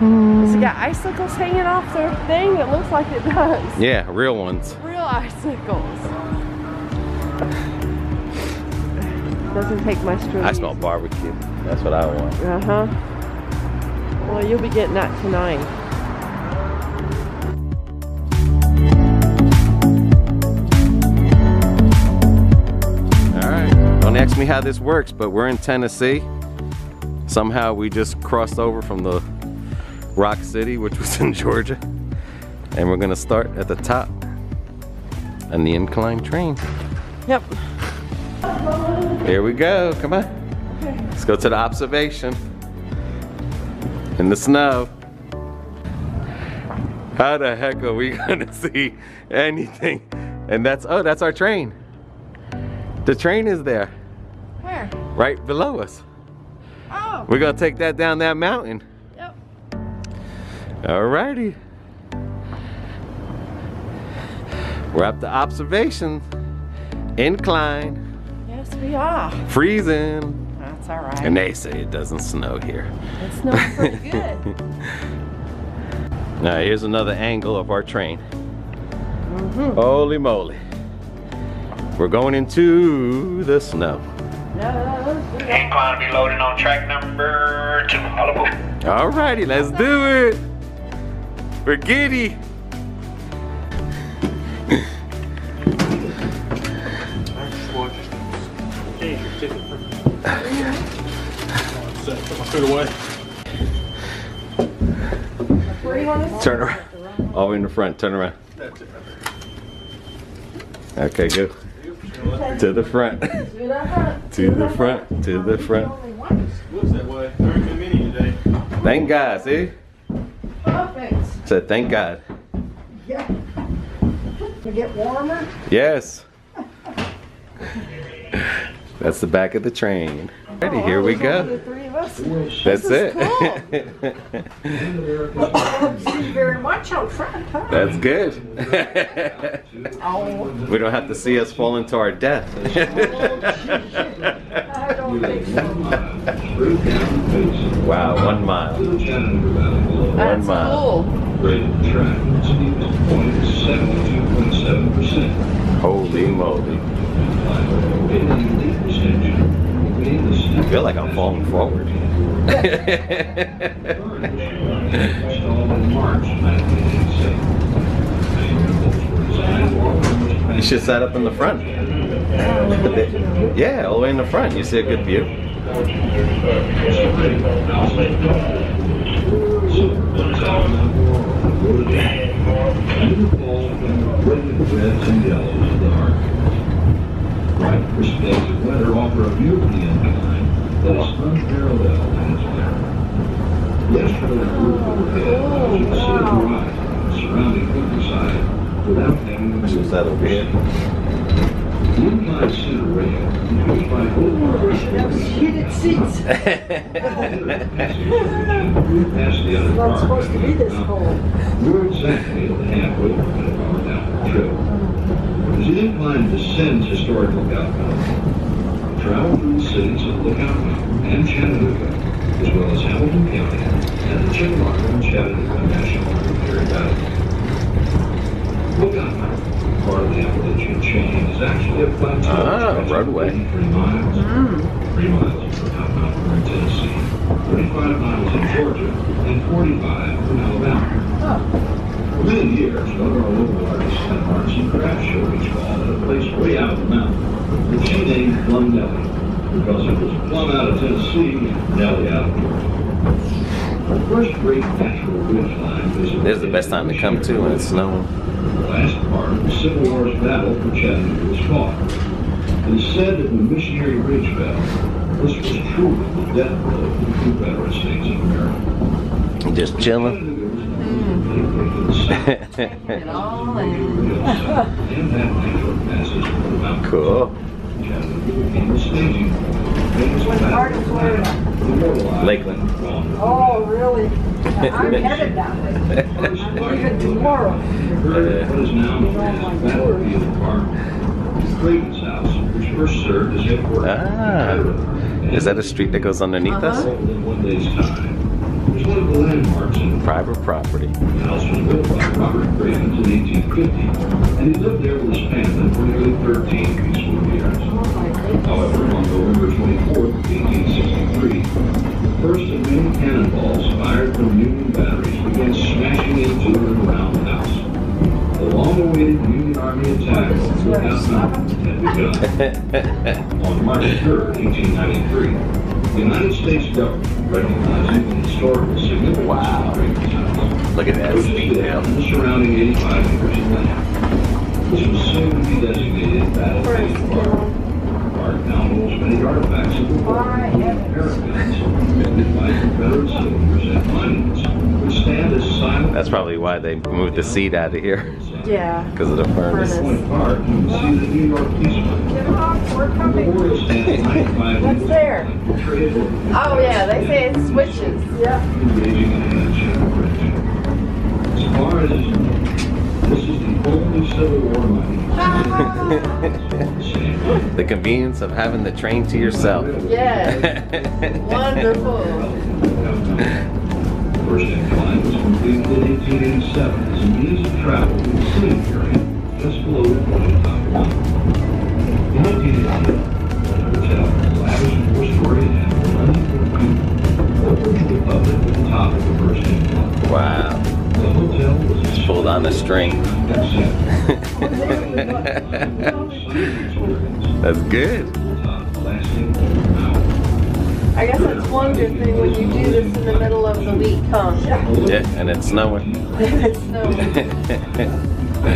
Has it got icicles hanging off their thing? It looks like it does. Yeah, real ones. Real icicles. Doesn't take much to I smell barbecue. That's what I want. Uh huh. Well, you'll be getting that tonight. All right. Don't ask me how this works, but we're in Tennessee. Somehow we just crossed over from the Rock City, which was in Georgia. And we're gonna start at the top on the incline train. Yep. Here we go, come on. Let's go to the observation. In the snow. How the heck are we gonna see anything? And that's, oh, that's our train. The train is there, Where? right below us. Oh. We're gonna take that down that mountain. Yep. Alrighty. We're up to observation. Incline. Yes, we are. Freezing. That's all right. And they say it doesn't snow here. It smells pretty good. Now here's another angle of our train. Mhm. Holy moly. We're going into the snow. Yes. Incline to be loading on track number two. All aboard. Alrighty, let's do it. We're giddy. Where do you want us? Turn around. All the way in the front, turn around. Okay, go. To the front. Do that front. To the front. To the front. Looks that way. Very good mini today. Thank God, see? Perfect. Said thank God. Yeah. To get warmer? Yes. That's the back of the train. Ready, oh, here we The go. three of us. That's This is it. See very much out front, huh? That's good. Oh, we don't have to see us falling to our death. Oh, I don't think so. wow, one mile. One That's mile. cool. Rate of track speed is point seventy-two point seven percent. Holy moly. I feel like I'm falling forward. Installed in March 1987. you should set up in the front. Yeah, all the way in the front. You see a good view. Bright perspective weather offer a view of the incline that is unparalleled in its manner. Yesterday, we were overhead, you could see the horizon, surrounding countryside, without having to Should set over here. Seats. Past the other Not. We're exactly the halfway downward trip. As the incline historical travel through the cities of Lookout and Chattanooga, as well as Hamilton County and the and Chattanooga National. Lookout Mountain, part of the Appalachian chain, is actually a plateau Ah, stretching roadway. 83 miles. Three miles from Lookout Mountain in Tennessee, 35 miles in Georgia, and 45 from Alabama. For many years, one of our local artists had an arts and crafts show each fall at a place way out of the mountain, which she named Plum Nelly, because it was plumb out of Tennessee and Nelly out of Georgia. This is the best time to come too when it's snowing. The last part of the Civil War's battle for Chattanooga was fought. It is said that when Missionary Ridge fell, this was truly the death blow for the Confederate States of America. Just chilling. Chattanooga was known for being the south. And all and and that natural passes from the mountains. Cool. Chattanooga became the staging point. Famous What part of Florida? Florida? Lakeland. Oh, really? I'm headed that way. Even tomorrow. What is now known Battlefield Park. Clayton's house, which first served as headquarters. Ah. Is that a street that goes underneath us? All in one day's time. There's one of the landmarks in Private property. The house was built by Robert Cravens in 1850, and he lived there with his family for nearly 13 peaceful years. However, on November 24, 1863, the first of many cannonballs fired from Union batteries began smashing into and around the house. The long-awaited Union Army attack on Lookout had begun. On March 3, 1893, the United States government, recognizing uh, the historical significance Wow. of Cravens House, Look at that purchased speed now. and the surrounding 85 acres of land. This was soon to be designated Battlefield Park. The Park now holds many artifacts of the war, My including heavens. paragons invented by Confederate soldiers and monuments, which stand as silent. That's probably why they moved the seat out of here Yeah. because of the furnace. At Point Park, you can see the New York Peace Flag. Get off, we're The coming. memorial stands 95 What's there? high, portrayed over Oh yeah, they say it switches. Yeah. Engaging in handshake bridge. As far as is known, this is the only Civil War monument. The convenience of having the train to yourself. Yes. Wonderful. First incline was completed in 1887 as a means travel to the area just below the point top one. In 1988, the hotel, lavish four-story and 100 people, opened to the public at the top of the first incline. Wow. The hotel was a Pulled on the string. That's good. lasting an hour. I guess that's one good thing when you do this in the middle of the week, huh? Yeah, and it's snowing. it's snowing.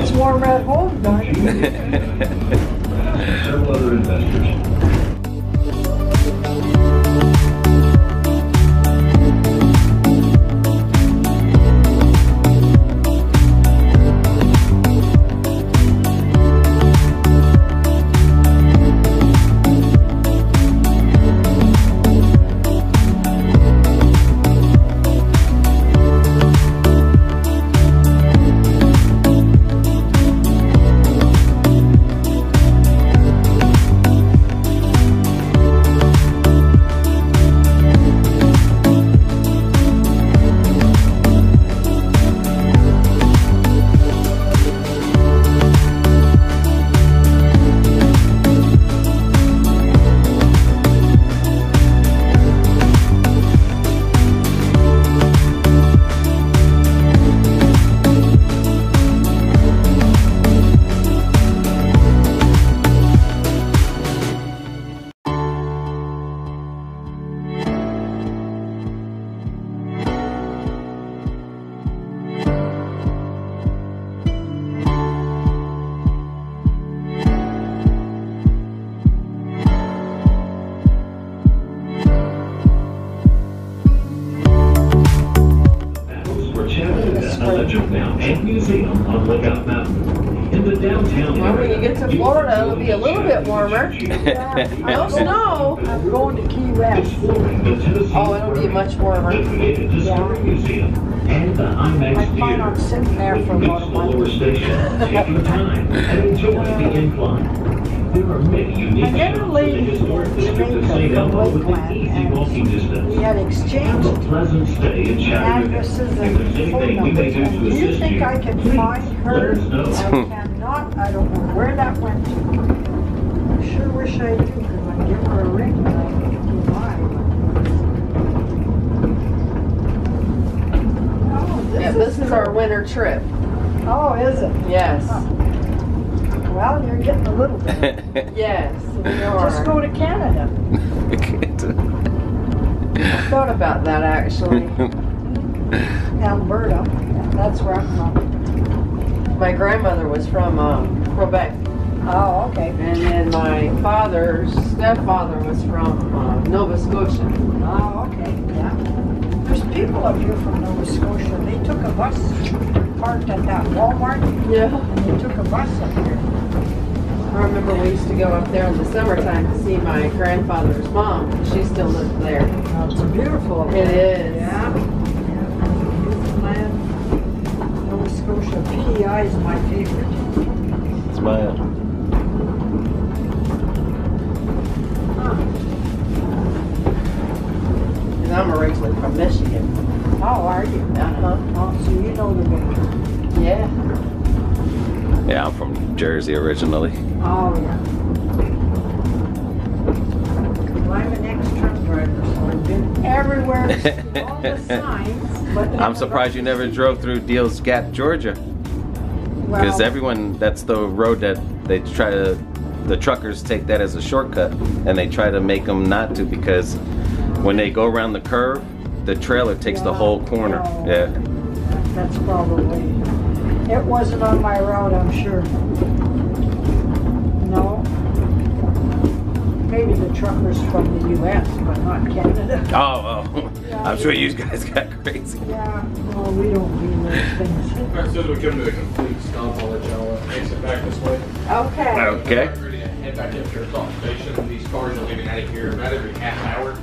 It's warm at home, darn it. Several other investors Mountain and Museum on Lookout Mountain. In the downtown Well, when you area, get to Florida, it'll be a little bit warmer. No snow. I'm going to Key West. exploring the Tennessee Oh, it'll be much warmer. Discovery Museum and the IMAX I plan on sitting there for a the of lower station, take your time, walking distance. We had exchanged pleasant stay in Chattanooga. addresses and phone numbers. do And do you think I can find her? I cannot, I don't know where that went to. I sure wish I knew, because I'd give her a ring, but I don't know why. Oh, Yeah, this is our winter trip. Oh, is it? Yes. Well, you're getting a little bit. Yes. we Just go to Canada. I thought about that actually. Alberta, that's where I'm from. My grandmother was from um, Quebec, Oh, okay. and then my father's stepfather was from uh, Nova Scotia. Oh, okay, yeah. People up here from Nova Scotia. They took a bus, parked at that Walmart, Yeah. and they took a bus up here. I remember we used to go up there in the summertime to see my grandfather's mom. She still lived there. Oh, It's beautiful. It is. Yeah. Jersey originally. Oh, yeah. Well, I'm an ex-truck driver, so I've been everywhere, all the signs, but. I'm surprised you never drove through Deals Gap, Georgia. Because Well, everyone, that's the road that they try to, the truckers take that as a shortcut and they try to make them not to because when they go around the curve, the trailer takes the whole corner. Yeah. That's probably, it wasn't on my route, I'm sure. Maybe the truckers from the US, but not Canada. Oh, oh. I'm sure you guys got crazy. Yeah, well, we don't do those things. Alright, so as we come to a complete stop, I'll let y'all uh, exit back this way. Okay. Okay. Ready to head back up to your stop station. These cars are leaving out of here about every half hour.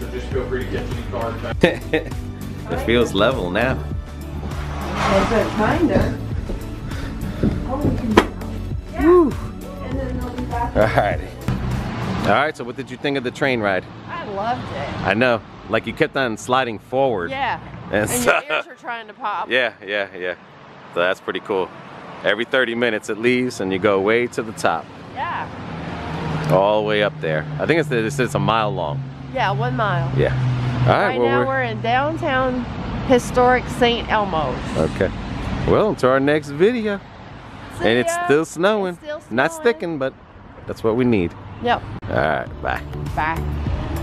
So just feel free to catch any cars back. it feels level now. Is it kinda? Oh, we can- And then they'll be back. All right. All right, so what did you think of the train ride? I loved it. I know, like you kept on sliding forward. Yeah. And And so- your ears are trying to pop. Yeah, yeah, yeah. So that's pretty cool. Every 30 minutes it leaves and you go way to the top, Yeah. all the way up there. I think it's, it's, it's a mile long. Yeah, one mile. Yeah. All right, Right well, now we're, we're in downtown historic St. Elmo's. okay. Well, until our next video. See and it's still snowing. It's still Not snowing. sticking, but that's what we need. Yep. All right, bye. Bye.